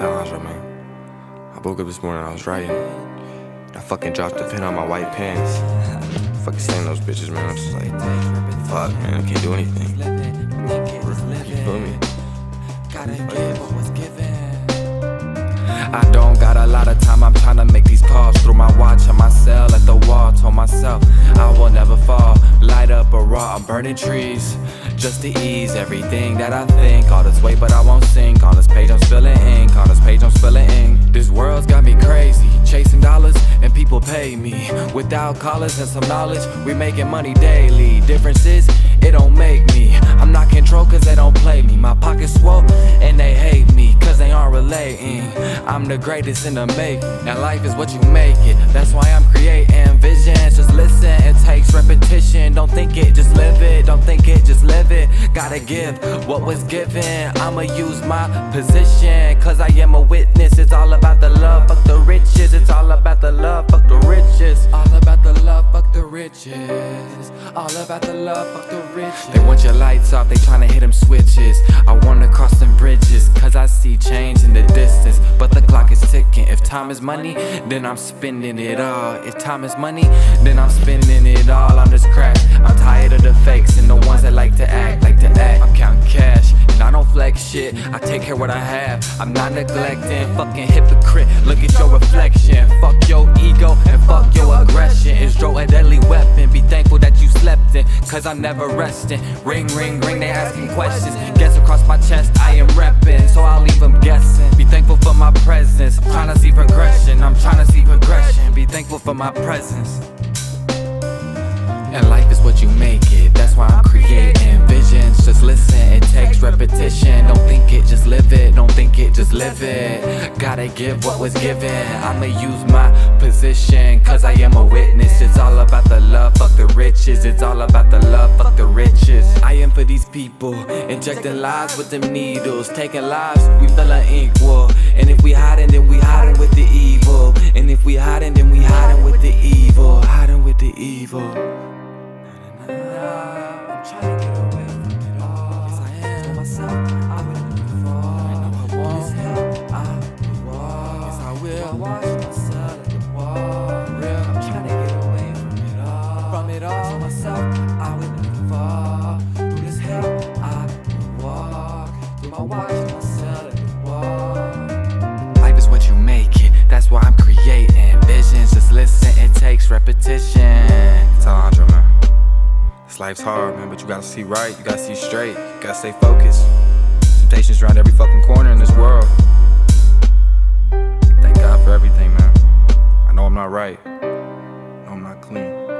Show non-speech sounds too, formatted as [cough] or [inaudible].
Man. I woke up this morning, I was writing. I fucking dropped the pen on my white pants. [laughs] fucking stain those bitches, man. I'm just like, fuck, man, I can't do anything. You feel me? I don't got a lot of time, I'm trying to make these calls through my watch and my cell at the wall. Told myself I will never fall. Light up a raw, I'm burning trees just to ease everything that I think. All this weight, but I won't sink. On this page, I'm spilling ink. On this page, I'm spilling ink. This world's got me crazy, chasing dollars, and people pay me. Without collars and some knowledge, we making money daily. Differences, it don't make me. I'm not control cause they don't play me. My pockets swole, and they hate me cause they aren't relating. I'm the greatest in the make, and life is what you make it. That's why I'm creating Gotta give what was given. I'ma use my position, cause I am a witness. It's all about the love, fuck the riches. It's all about the love, fuck the riches. All about the love, fuck the riches. All about the love, fuck the riches. They want your lights off, they tryna hit them switches. I wanna cross them bridges, cause I see change time is money, then I'm spending it all. If time is money, then I'm spending it all on this crack. I'm tired of the fakes and the ones that like to act, like to act. I'm counting cash, and I don't flex shit. I take care what I have. I'm not neglecting, fucking hypocrite. Look at your reflection. Fuck your ego and fuck your aggression. Is draw a deadly weapon. Be thankful that you slept in, cause I'm never resting. Ring, ring, ring, they asking questions. Guess across my chest, I am repping, so I'll leave them guessing. For my presence. And life is what you make it, that's why I'm creating visions. Just listen, it takes repetition. Don't think it, just live it. Don't think it, just live it. Gotta give what was given. I'ma use my position, cause I am a witness. It's all about the love, fuck the riches. It's all about the love, fuck the riches. I am for these people, injecting lives with them needles. Taking lives, we feel unequal. And if takes repetition. Tell Andre, man. This life's hard, man, but you gotta see right, you gotta see straight, you gotta stay focused. Temptations around every fucking corner in this world. Thank God for everything, man. I know I'm not right. I know I'm not clean.